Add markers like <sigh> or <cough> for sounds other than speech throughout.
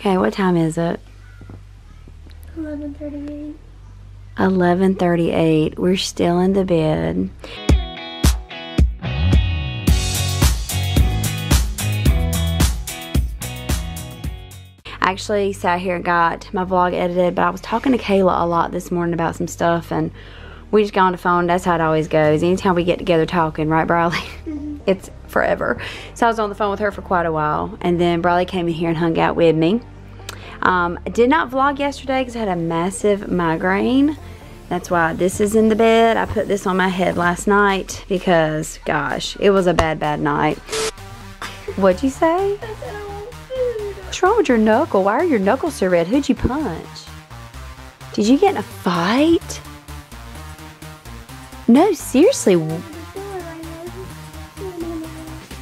Okay, what time is it? 11:38. 11:38. We're still in the bed. I actually sat here and got my vlog edited, but I was talking to Kayla a lot this morning about some stuff, and we just got on the phone. That's how it always goes. Anytime we get together talking, right, Bryleigh? Mm-hmm. <laughs> It's forever. So I was on the phone with her for quite a while, and then Bryleigh came in here and hung out with me. Um, I did not vlog yesterday because I had a massive migraine. That's why this is in the bed. I put this on my head last night because, gosh, it was a bad, bad night. What'd you say? I said I want food. What's wrong with your knuckle? Why are your knuckles so red? Who'd you punch? Did you get in a fight? No, seriously.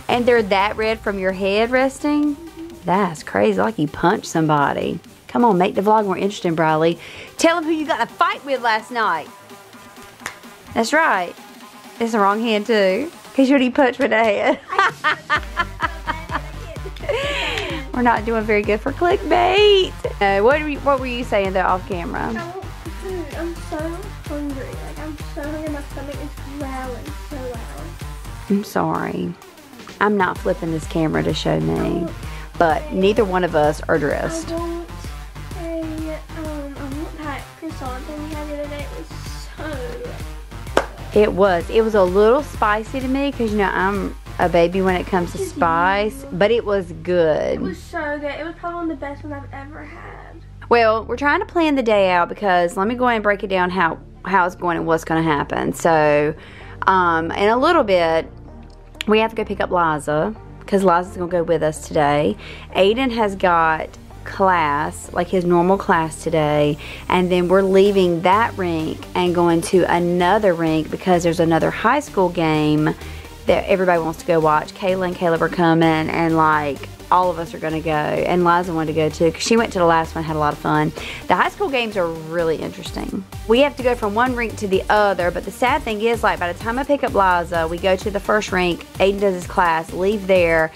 And they're that red from your head resting? That's crazy. Like you punched somebody. Come on, make the vlog more interesting, Bryleigh. Tell them who you got a fight with last night. That's right. It's the wrong hand, too. Because you already punched with the head. We're not doing very good for clickbait. Uh, what, were you, what were you saying though off camera? Food. I'm so hungry. Like I'm so hungry. My stomach is growling so loud. I'm sorry. I'm not flipping this camera to show me. But neither one of us are dressed. I want a um. I want that croissant thing we had the other day. It was so. It was. It was a little spicy to me because, you know, I'm a baby when it comes to spice. But it was good. It was so good. It was probably one of the best ones I've ever had. Well, we're trying to plan the day out because let me go ahead and break it down how how it's going and what's going to happen. So, um, in a little bit, we have to go pick up Liza because Liza's to go with us today. Ayden has got class, like his normal class today, and then we're leaving that rink and going to another rink because there's another high school game that everybody wants to go watch. Kayla and Caleb are coming, and like all of us are going to go, and Liza wanted to go too because she went to the last one, had a lot of fun. The high school games are really interesting. We have to go from one rink to the other, but the sad thing is, like by the time I pick up Liza, we go to the first rink. Ayden does his class, leave there.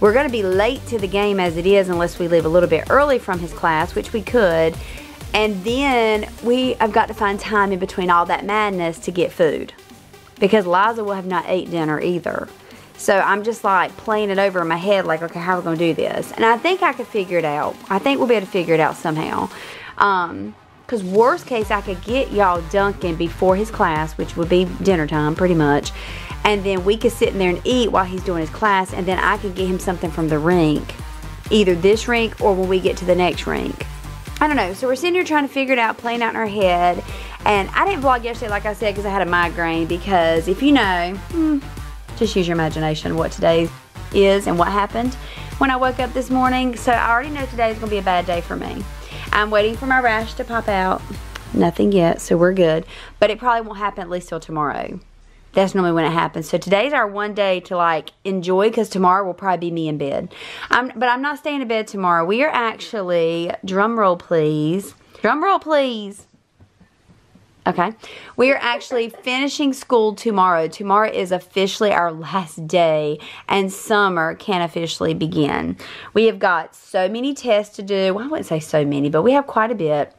We're going to be late to the game as it is, unless we leave a little bit early from his class, which we could. And then we have got to find time in between all that madness to get food because Liza will have not ate dinner either. So I'm just like playing it over in my head, like, okay, how are we gonna do this? And I think I could figure it out. I think we'll be able to figure it out somehow. Um, cause worst case, I could get y'all Dunkin' before his class, which would be dinner time, pretty much. And then we could sit in there and eat while he's doing his class, and then I could get him something from the rink, either this rink or when we get to the next rink. I don't know. So we're sitting here trying to figure it out, playing out in our head. And I didn't vlog yesterday, like I said, because I had a migraine. Because if you know, hmm, just use your imagination what today is and what happened when I woke up this morning. So I already know today is going to be a bad day for me. I'm waiting for my rash to pop out. Nothing yet, so we're good. But it probably won't happen at least till tomorrow. That's normally when it happens. So today's our one day to like enjoy because tomorrow will probably be me in bed. I'm, but I'm not staying in bed tomorrow. We are actually, drum roll please. Drum roll please. Okay. We are actually finishing school tomorrow. Tomorrow is officially our last day and summer can officially begin. We have got so many tests to do. Well, I wouldn't say so many, but we have quite a bit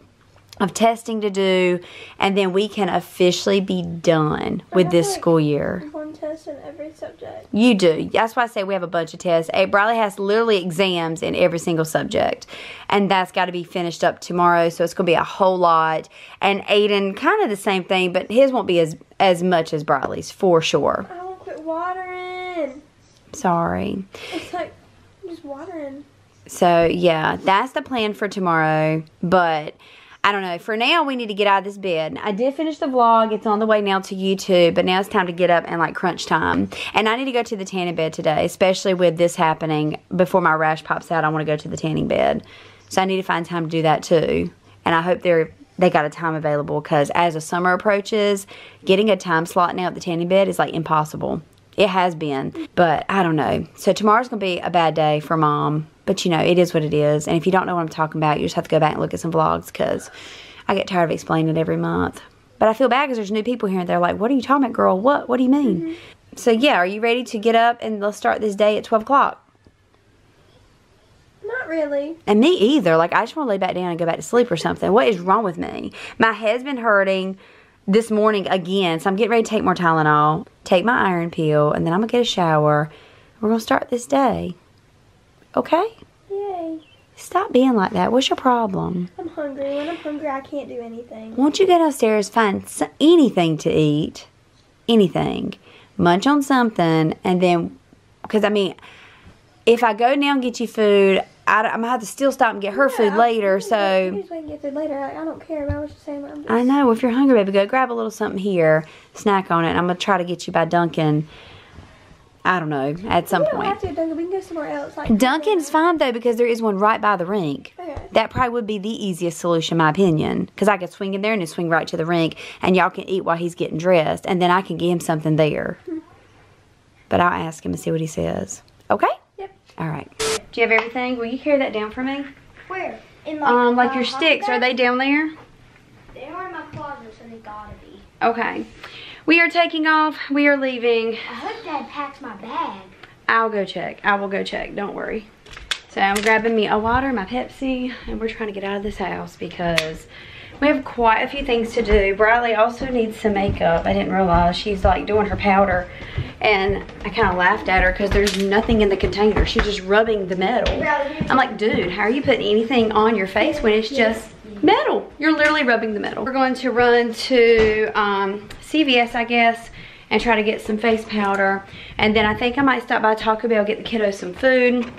of testing to do and then we can officially be done with this school year. One test in every subject. You do. That's why I say we have a bunch of tests. Hey, Bryleigh has literally exams in every single subject. And that's got to be finished up tomorrow. So it's going to be a whole lot. And Ayden, kind of the same thing, but his won't be as, as much as Bryleigh's for sure. I won't quit watering. Sorry. It's like I'm just watering. So, yeah, that's the plan for tomorrow. But I don't know. For now, we need to get out of this bed. I did finish the vlog. It's on the way now to YouTube, but now it's time to get up and like crunch time. And I need to go to the tanning bed today, especially with this happening. Before my rash pops out, I want to go to the tanning bed. So I need to find time to do that too. And I hope they're they got a time available because as the summer approaches, getting a time slot now at the tanning bed is like impossible. It has been, but I don't know. So tomorrow's going to be a bad day for mom. But you know, it is what it is. And if you don't know what I'm talking about, you just have to go back and look at some vlogs because I get tired of explaining it every month. But I feel bad because there's new people here and they're like, what are you talking about, girl? What? What do you mean? Mm -hmm. So yeah, are you ready to get up and let's start this day at 12 o'clock? Not really. And me either. Like, I just want to lay back down and go back to sleep or something. What is wrong with me? My head's been hurting this morning again, so I'm getting ready to take more Tylenol, take my iron pill, and then I'm going to get a shower. We're going to start this day. Okay? Yay. Stop being like that. What's your problem? I'm hungry. When I'm hungry, I can't do anything. Won't you go downstairs, find anything to eat? Anything. Munch on something, and then, because I mean, if I go now and get you food, I, am gonna have to still stop and get her food Yeah, later. So can just wait and get food later. Like, I don't care. I was just saying. I'm just, I know if you're hungry, baby, go grab a little something here, snack on it. And I'm gonna try to get you by Dunkin'. I don't know at some we don't point. have to, Dunkin'. We can go somewhere else. Like Dunkin's fine though because there is one right by the rink. Okay. That probably would be the easiest solution, in my opinion. Because I could swing in there and just swing right to the rink, and y'all can eat while he's getting dressed, and then I can get him something there. <laughs> But I'll ask him and see what he says. Okay? Yep. All right. Do you have everything? Will you carry that down for me? Where? In my. Um, like uh, your sticks, are they down there? They are in my closet, so they gotta be. Okay. We are taking off. We are leaving. I hope Dad packs my bag. I'll go check. I will go check. Don't worry. So I'm grabbing me a water, my Pepsi, and we're trying to get out of this house because we have quite a few things to do. Bryleigh also needs some makeup. I didn't realize she's like doing her powder, and I kind of laughed at her because there's nothing in the container. She's just rubbing the metal. I'm like, dude, how are you putting anything on your face when it's just metal? You're literally rubbing the metal. We're going to run to um, CVS, I guess, and try to get some face powder. And then I think I might stop by Taco Bell, get the kiddos some food,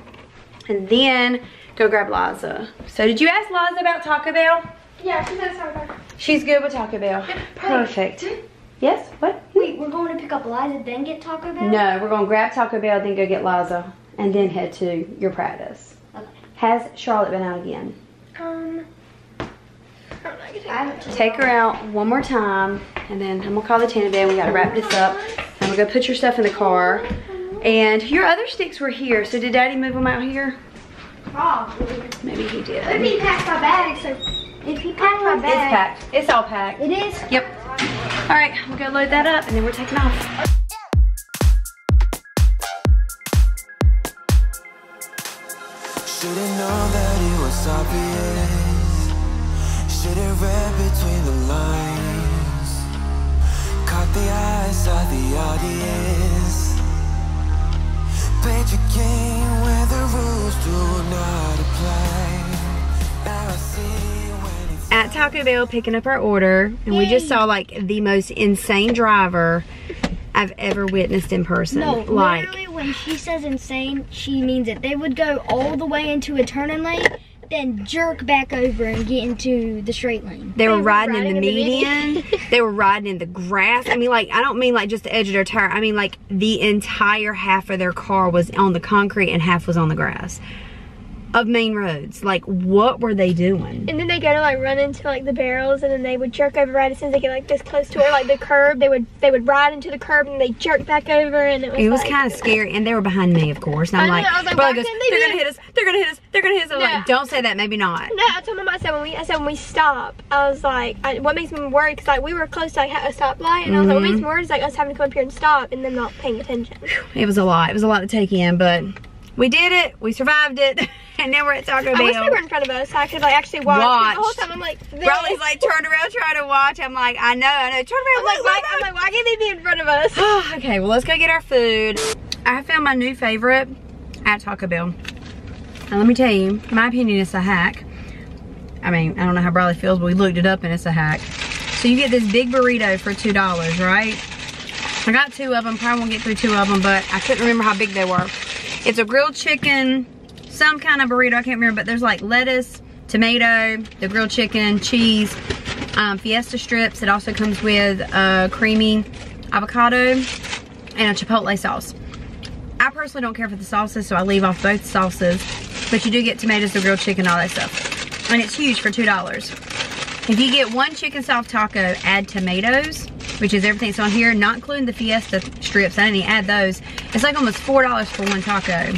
and then go grab Liza. So did you ask Liza about Taco Bell? Yeah, she said sorry. She's good with Taco Bell. Perfect. Yes? What? Wait, we're going to pick up Liza, then get Taco Bell? No, we're gonna grab Taco Bell, then go get Liza, and then head to your practice. Okay. Has Charlotte been out again? Um. I haven't Take her out one more time, and then I'm gonna call the Tana Bed. We gotta wrap this up. I'm gonna go put your stuff in the car. And your other sticks were here, so did Daddy move them out here? Probably. Maybe he did. If he packed my bag, so if he packed my It's packed. It's all packed. it is. Yep. All right, we'll go load that up, and then we're taking off. Should've known that it was obvious. Should've read between the lines. Caught the eyes of the audience. Played your game where the rules do not apply. Now I see when it's At Taco Bell picking up our order, and we just saw like the most insane driver I've ever witnessed in person. No, like literally when she says insane, she means it. They would go all the way into a turning lane, then jerk back over and get into the straight lane. They were were riding, in the riding in the median. median. <laughs> they were riding in the grass. I mean, like, I don't mean like just the edge of their tire. I mean, like, the entire half of their car was on the concrete and half was on the grass of main roads. Like, what were they doing? And then they go to like run into like the barrels, and then they would jerk over right as soon as they get like this close to it, like the curb. They would they would ride into the curb and they jerk back over, and it was. It was like, kind of scary, and they were behind me, of course. And I'm I know, like, I was like, goes, they they're gonna it?" hit us, they're gonna hit us, they're gonna hit us. I'm Yeah. like, don't say that, maybe not. No, I told my mom. I said when we, I said when we stop, I was like, I, what makes me worried? Because like we were close to like a stoplight, and I was like, what Mm-hmm. makes me worried is like us having to come up here and stop, and them not paying attention. It was a lot. It was a lot to take in, but we did it. We survived it, <laughs> <laughs> and now we're at Taco Bell. I wish they were in front of us, so I could like actually watch. The whole time I'm like, this. Bryleigh's like turned around trying to watch. I'm like, I know, I know. Turn around. I'm like, why, I'm like, why can't they be in front of us? <sighs> okay, well, let's go get our food. I found my new favorite at Taco Bell. And let me tell you, my opinion, it's a hack. I mean, I don't know how Bryleigh feels, but we looked it up and it's a hack. So you get this big burrito for $2, right? I got two of them. Probably won't get through two of them, but I couldn't remember how big they were. It's a grilled chicken, some kind of burrito. I can't remember, but there's like lettuce, tomato, the grilled chicken, cheese, um, fiesta strips. It also comes with uh, creamy avocado and a chipotle sauce. I personally don't care for the sauces, so I leave off both sauces. But you do get tomatoes, the grilled chicken, all that stuff. And it's huge for $2. If you get one chicken soft taco, add tomatoes, which is everything. So on here, not including the fiesta strips, I didn't add those. It's like almost $4 for one taco.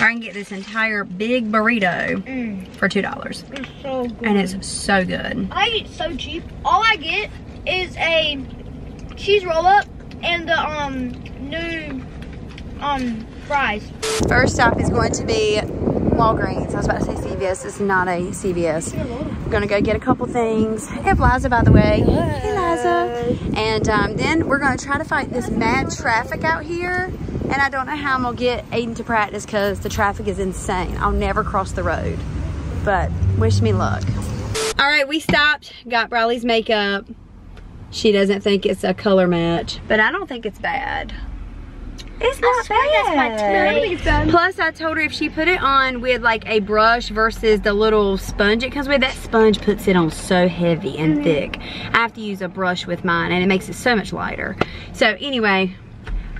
Or I can get this entire big burrito for $2. So good. And it's so good. I eat so cheap. All I get is a cheese roll up and the um new um fries. First stop is going to be Walgreens. I was about to say CVS. It's not a CVS. We're gonna go get a couple things. I have Liza, by the way. Hey, Liza. And um, then we're gonna try to fight this mad traffic out here. And I don't know how I'm gonna get Ayden to practice because the traffic is insane. I'll never cross the road. But wish me luck. All right, we stopped, got Riley's makeup. She doesn't think it's a color match, but I don't think it's bad. It's not my bad. Plus, I told her if she put it on with like a brush versus the little sponge it comes with, that sponge puts it on so heavy and mm-hmm. thick. I have to use a brush with mine and it makes it so much lighter. So anyway,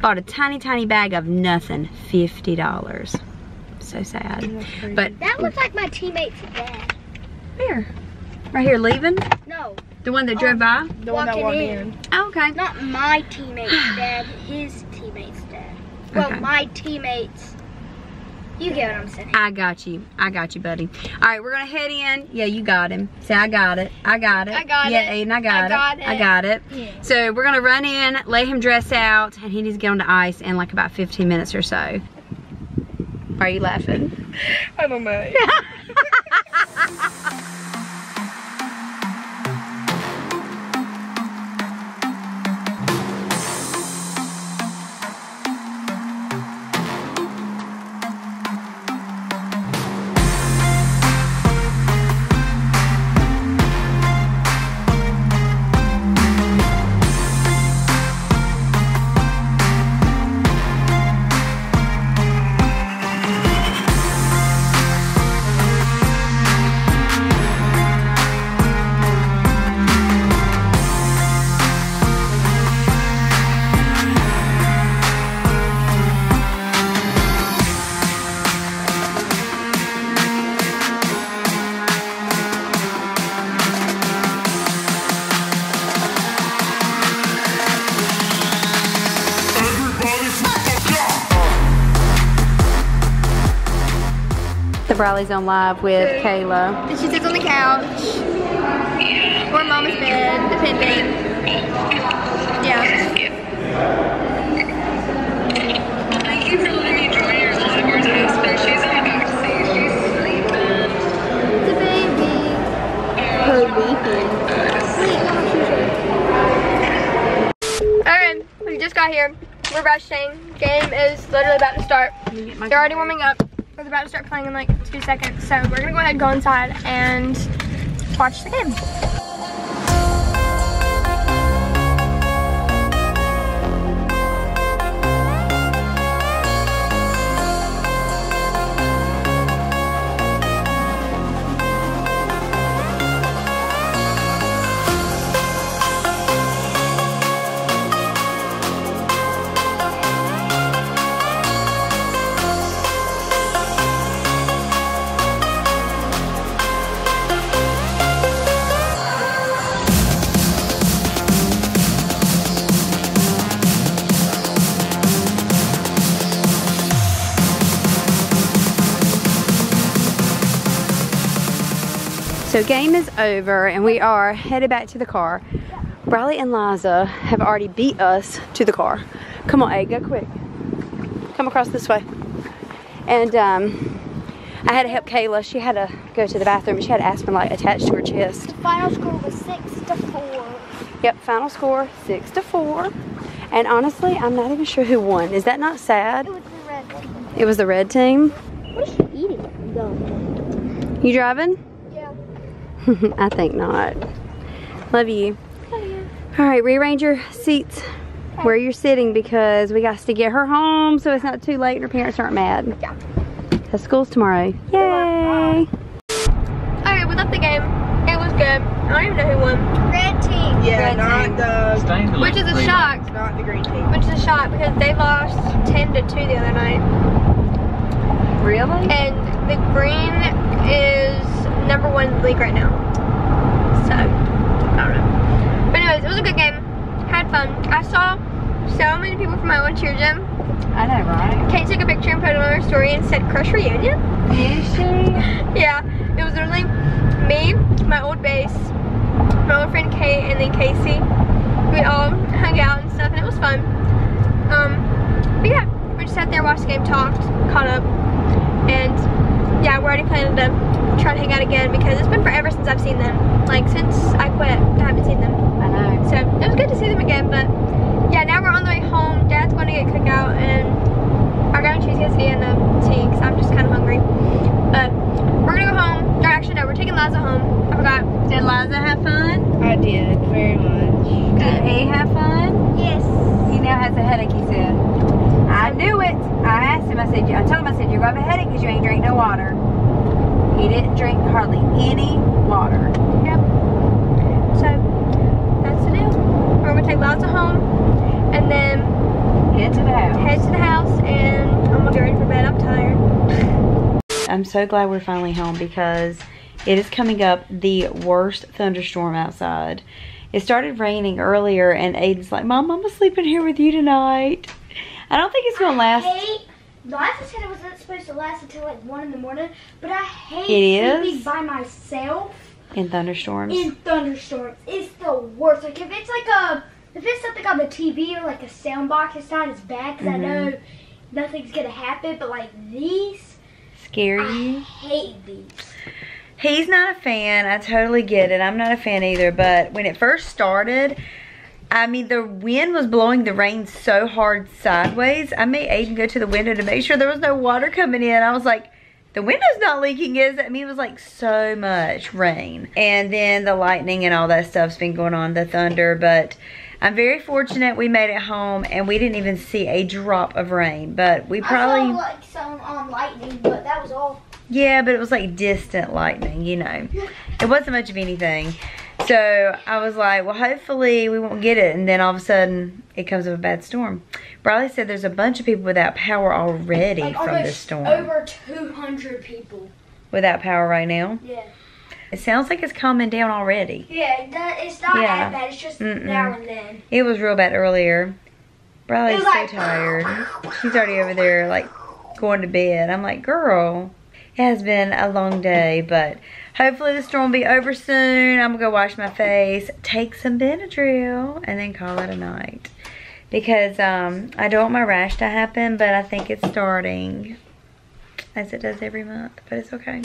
bought a tiny, tiny bag of nothing, $50. So sad. But That looks like my teammate's dad. here, right here, leaving. No, The one that drove by? The one that walked in. in. Oh, okay. not my teammate's <sighs> dad, his teammate's dad. Well, Okay. my teammates. You get what I'm saying. I got you. I got you, buddy. All right, we're gonna head in. Yeah, you got him. Say, I got it. I got it. I got yeah, it. Yeah, Ayden, I got I it. got I got it. Yeah. So we're gonna run in, lay him dress out, and he needs to get on the ice in like about 15 minutes or so. Why are you laughing? I don't know. <laughs> The Bryleigh's on live with Kayla. And she sits on the couch. Or mama's bed, depending. Yeah. Thank you for letting me join your live. She's in the back. She's sleeping. It's a baby. Alright, we just got here. We're rushing. Game is literally about to start. They're already warming up. We're about to start playing in like two seconds. So we're gonna go ahead and go inside and watch the game. So game is over and we are headed back to the car. Riley and Liza have already beat us to the car. Come on, Egg, go quick. Come across this way. And um, I had to help Kayla. She had to go to the bathroom. She had asthma like attached to her chest. Final score was six to four. Yep, final score six to four. And honestly, I'm not even sure who won. Is that not sad? It was the red one. It was the red team. What is she eating? Gum. You driving? Yeah. <laughs> I think not. Love you. All right, rearrange your seats where you're sitting because we got to get her home so it's not too late and her parents aren't mad. Yeah. Cause school's tomorrow. Yay! Alright, we left the game. It was good. I don't even know who won. Red team. Yeah, Red not team. the Which is a shock. not the green team. Which is a shock because they lost 10 to 2 the other night. Really? And the green is number one in the league right now. So, I don't know. But anyways, it was a good game. Had fun. I saw so many people from my old cheer gym. I know, right? Kate took a picture and put it on her story and said crush reunion. Is she? <laughs> Yeah, it was literally me, my old base, my old friend Kate, and then Casey. We all hung out and stuff, and it was fun. Um, but yeah, we just sat there, watched the game, talked, caught up, and yeah, we're already planning to try to hang out again because it's been forever since I've seen them. Like since I quit, I haven't seen them. I know. So it was good to see them again, but yeah, now we're on the way home. Dad's going to get Cook Out and our grandma cheese quesadilla and a tea because I'm just kind of hungry. But we're gonna go home. Or actually, no, we're taking Liza home. I forgot. Did Liza have fun? I did very much. Did he have fun? Yes. He now has a headache, he said. I knew it. I asked him, I said, I told him, I said, you're going to have a headache because you ain't drink no water. He didn't drink hardly any water. Yep. So that's the deal. We're gonna take Liza home and then Head to the house. head to the house and I'm gonna get ready for bed. I'm tired. I'm so glad we're finally home because it is coming up the worst thunderstorm outside. It started raining earlier and Ayden's like, Mom, I'm gonna sleep in here with you tonight. I don't think it's gonna last. Liza said it wasn't supposed to last until like one in the morning, but I hate It is? sleeping by myself in thunderstorms. in thunderstorms. It's the worst. Like if it's like a, if it's something on the TV or like a sound box, it's not as bad because I Mhm. know nothing's gonna happen. But like these, Scare I hate these. He's not a fan. I totally get it. I'm not a fan either. But when it first started, I mean, the wind was blowing the rain so hard sideways. I made Ayden go to the window to make sure there was no water coming in. I was like, the window's not leaking, is it? I mean, it was like so much rain. And then the lightning and all that stuff's been going on, the thunder. But I'm very fortunate we made it home and we didn't even see a drop of rain. But we probably... Saw like some um, lightning, but that was all. Yeah, but it was like distant lightning, you know. It wasn't much of anything. So I was like, well, hopefully we won't get it. And then all of a sudden, it comes with a bad storm. Bryleigh said there's a bunch of people without power already Like from this storm. over 200 people. Without power right now. Yeah. It sounds like it's calming down already. Yeah, it's not Yeah. as bad. It's just Mm-mm. now and then. It was real bad earlier. Bryleigh's so like- tired. She's already over there, like, going to bed. I'm like, girl, it has been a long day, but hopefully the storm will be over soon. I'm to go wash my face, take some Benadryl, and then call it a night. Because um, I don't want my rash to happen, but I think it's starting as it does every month, but it's okay.